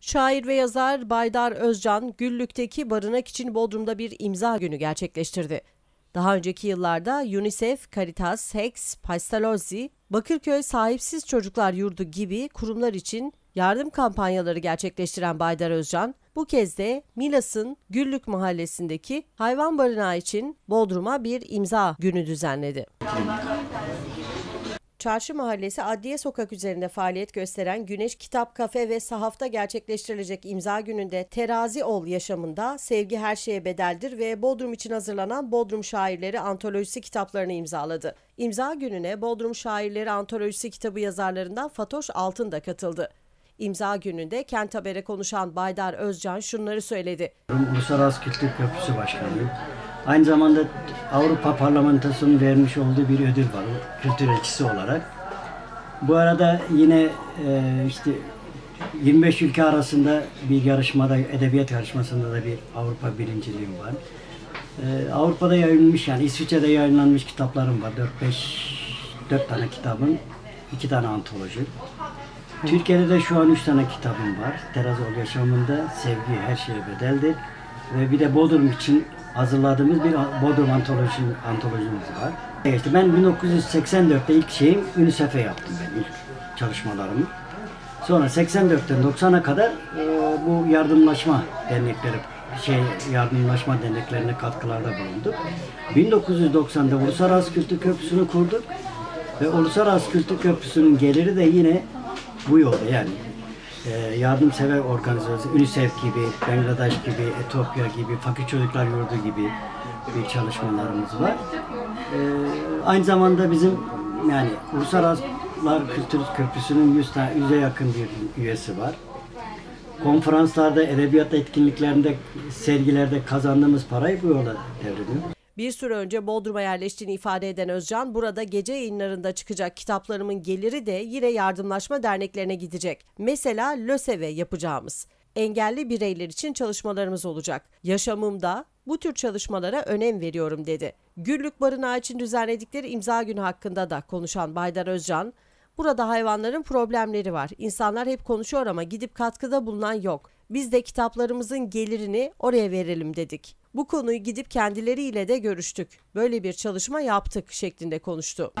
Şair ve yazar Baydar Özcan, Güllük'teki barınak için Bodrum'da bir imza günü gerçekleştirdi. Daha önceki yıllarda UNICEF, Caritas, Hex, Pastalozzi, Bakırköy Sahipsiz Çocuklar Yurdu gibi kurumlar için yardım kampanyaları gerçekleştiren Baydar Özcan, bu kez de Milas'ın Güllük mahallesindeki hayvan barınağı için Bodrum'a bir imza günü düzenledi. Çarşı Mahallesi Adliye Sokak üzerinde faaliyet gösteren Güneş Kitap Kafe ve Sahaf'ta gerçekleştirilecek imza gününde Terazi Ol yaşamında Sevgi Her Şeye Bedeldir ve Bodrum için hazırlanan Bodrum Şairleri Antolojisi kitaplarını imzaladı. İmza gününe Bodrum Şairleri Antolojisi kitabı yazarlarından Fatoş Altın da katıldı. İmza gününde Kent Haber'e konuşan Baydar Özcan şunları söyledi. Uluslararası Kültür Köprüsü Başkanıyım. Aynı zamanda Avrupa Parlamentosu'nun vermiş olduğu bir ödül var kültür elçisi olarak. Bu arada yine e, işte 25 ülke arasında bir yarışmada, edebiyat yarışmasında da bir Avrupa birinciliğim var. E, Avrupa'da yayınlanmış yani İsviçre'de yayınlanmış kitaplarım var. 4-5 4 tane kitabım, 2 tane antoloji. Türkiye'de de şu an 3 tane kitabım var. Terazol yaşamında Sevgi Her Şeye Bedeldir. Ve bir de Bodrum için hazırladığımız bir Bodrum antoloji, antolojimiz var. İşte ben 1984'te ilk şeyim UNICEF'e yaptım ben ilk çalışmalarımı. Sonra 84'ten 90'a kadar e, bu yardımlaşma dernekleri şey yardımlaşma derneklerine katkılarda bulunduk. 1990'da Uluslararası Kültür Köprüsü'nü kurduk ve Uluslararası Kültür Köprüsü'nün geliri de yine bu yolda yani e, yardımsever organizasyon, UNICEF gibi, Bangladeş gibi, Etiyopya gibi, Fakir Çocuklar Yurdu gibi bir çalışmalarımız var. E, aynı zamanda bizim yani Uluslararası Kültür Köprüsü'nün 100 tane, 100'e yakın bir üyesi var. Konferanslarda, edebiyat etkinliklerinde, sergilerde kazandığımız parayı bu yola devrediyor. Bir süre önce Bodrum'a yerleştiğini ifade eden Özcan, burada gece yayınlarında çıkacak kitaplarımın geliri de yine yardımlaşma derneklerine gidecek. Mesela LÖSEV'e yapacağımız. Engelli bireyler için çalışmalarımız olacak. Yaşamımda bu tür çalışmalara önem veriyorum dedi. Güllük Barınağı için düzenledikleri imza günü hakkında da konuşan Baydar Özcan, Burada hayvanların problemleri var. İnsanlar hep konuşuyor ama gidip katkıda bulunan yok. Biz de kitaplarımızın gelirini oraya verelim dedik. Bu konuyu gidip kendileriyle de görüştük. Böyle bir çalışma yaptık şeklinde konuştu.